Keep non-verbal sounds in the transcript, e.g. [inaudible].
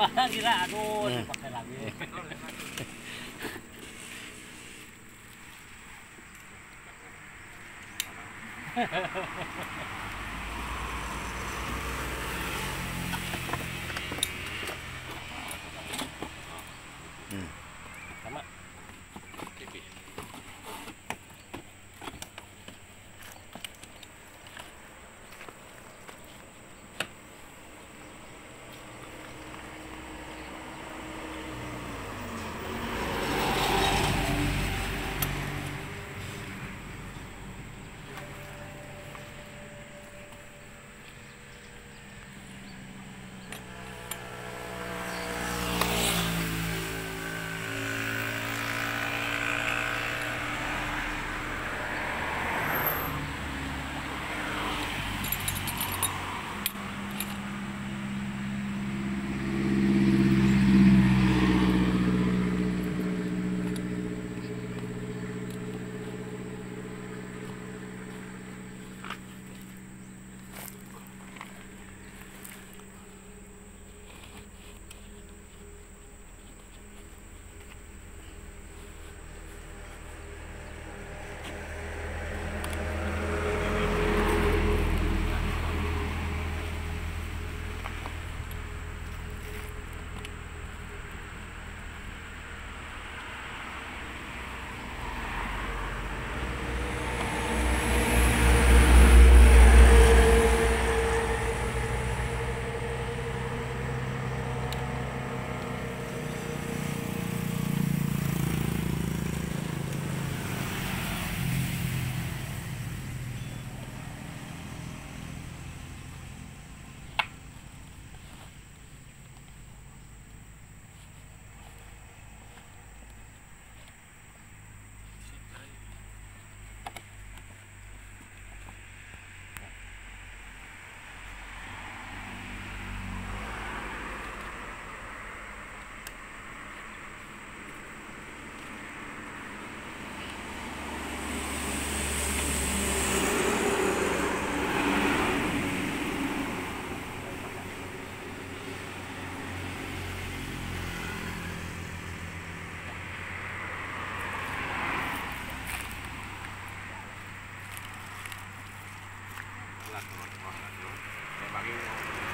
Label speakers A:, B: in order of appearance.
A: Parang gila, aduh,
B: Hmm.
A: pakai lagi.
B: Hmm. [laughs]
C: las cosas. Me imagino.